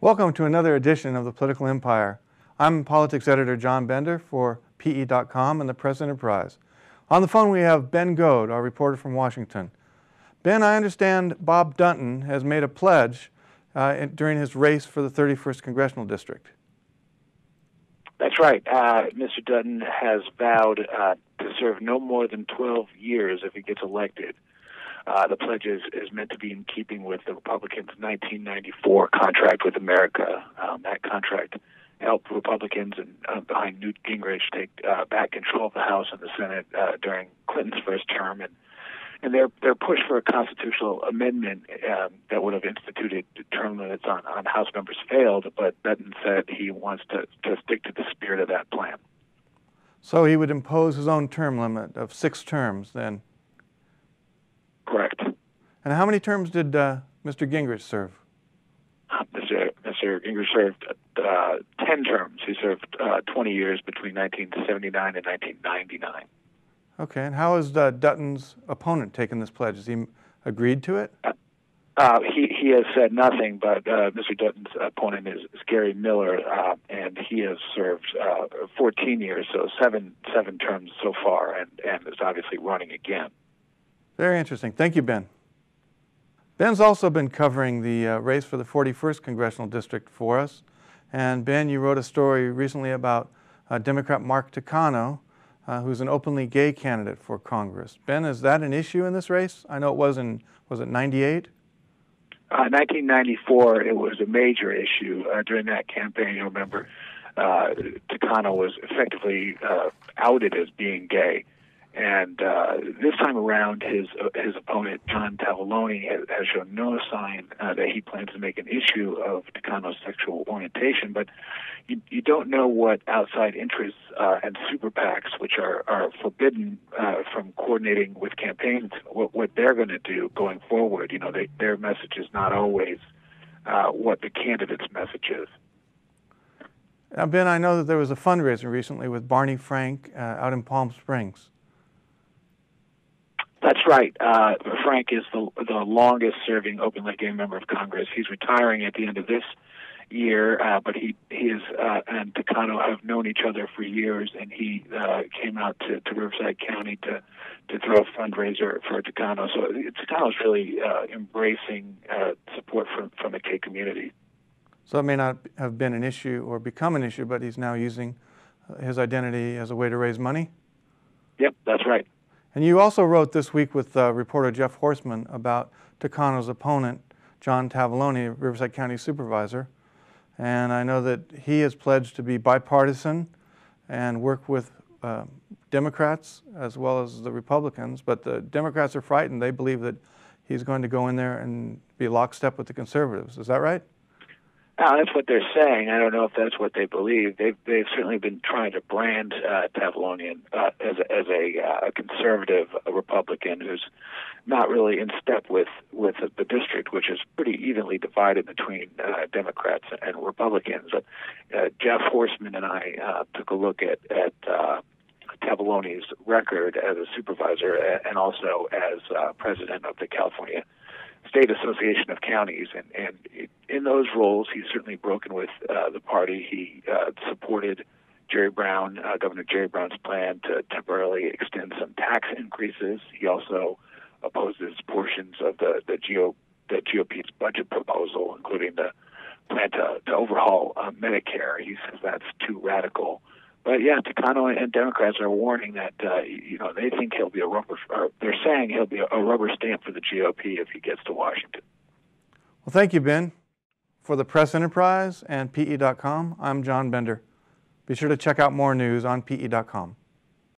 Welcome to another edition of the Political Empire. I'm politics editor John Bender for PE.com and the Press Enterprise. On the phone we have Ben Goad, our reporter from Washington. Ben, I understand Bob Dutton has made a pledge uh, during his race for the 31st Congressional District. That's right. Uh, Mr. Dutton has vowed uh, to serve no more than 12 years if he gets elected. Uh, the pledge is, is meant to be in keeping with the Republicans' 1994 contract with America. Um, that contract helped Republicans and uh, behind Newt Gingrich take uh, back control of the House and the Senate uh, during Clinton's first term, and and their their push for a constitutional amendment um, that would have instituted term limits on, on House members failed. But Dutton said he wants to to stick to the spirit of that plan. So he would impose his own term limit of six terms then. And how many terms did uh, Mr. Gingrich serve? Uh, Mr. Mr. Gingrich served uh, 10 terms. He served uh, 20 years between 1979 and 1999. Okay, and how has uh, Dutton's opponent taken this pledge? Has he agreed to it? Uh, he he has said nothing, but Mr. Dutton's opponent is, is Gary Miller, and he has served 14 years, so seven seven terms so far, and and is obviously running again. Very interesting. Thank you, Ben. Ben's also been covering the uh, race for the 41st Congressional District for us. And Ben, you wrote a story recently about uh, Democrat Mark Takano, uh, who's an openly gay candidate for Congress. Ben, is that an issue in this race? I know it was in, was it 98? 1994, uh, it was a major issue. Uh, during that campaign, you remember, uh, Takano was effectively outed as being gay. And uh, this time around, his uh, his opponent John Tavaglione has, has shown no sign uh, that he plans to make an issue of Takano's sexual orientation. But you, you don't know what outside interests uh, and super PACs, which are are forbidden uh, from coordinating with campaigns, what what they're going to do going forward. You know, they, their message is not always uh, what the candidate's message is. Now, Ben, I know that there was a fundraiser recently with Barney Frank out in Palm Springs. That's right. Uh, Frank is the the longest serving openly gay member of Congress. He's retiring at the end of this year, uh, but he he is uh, and Takano have known each other for years, and he uh, came out to, to Riverside County to to throw a fundraiser for Takano. So Takano is really uh, embracing uh, support from from the gay community. So it may not have been an issue or become an issue, but he's now using his identity as a way to raise money. Yep, that's right. And you also wrote this week with uh, reporter Jeff Horstman about Takano's opponent, John Tavaglione, Riverside County Supervisor. And I know that he has pledged to be bipartisan and work with uh, Democrats as well as the Republicans. But the Democrats are frightened. They believe that he's going to go in there and be lockstep with the conservatives. Is that right? Uh, that's what they're saying. I don't know if that's what they believe. They've they've certainly been trying to brand uh, uh, as a, as a, uh, conservative Republican who's not really in step with with the district, which is pretty evenly divided between uh, Democrats and Republicans. Uh, Jeff Horstman and I uh, took a look at at. Uh, Tavaglione's record as a supervisor and also as uh, president of the California State Association of Counties, and and in those roles, he's certainly broken with uh, the party. He uh, supported Jerry Brown, uh, Governor Jerry Brown's plan to temporarily extend some tax increases. He also opposes portions of the the, GO, the GOP's budget proposal, including the plan to, to overhaul uh, Medicare. He says that's too radical. But yeah, Takano and Democrats are warning that uh, you know they think he'll be a rubber. Or they're saying he'll be a rubber stamp for the GOP if he gets to Washington. Well, thank you, Ben. For the Press Enterprise and PE.com, I'm John Bender. Be sure to check out more news on PE.com.